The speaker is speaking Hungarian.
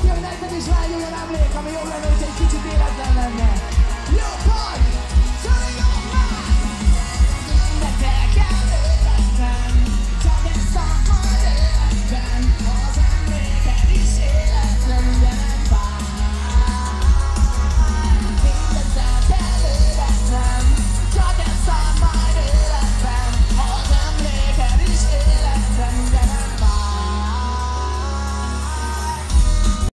ki, hogy nektek is váljon olyan emlék, ami jobb lenne, hogy egy kicsit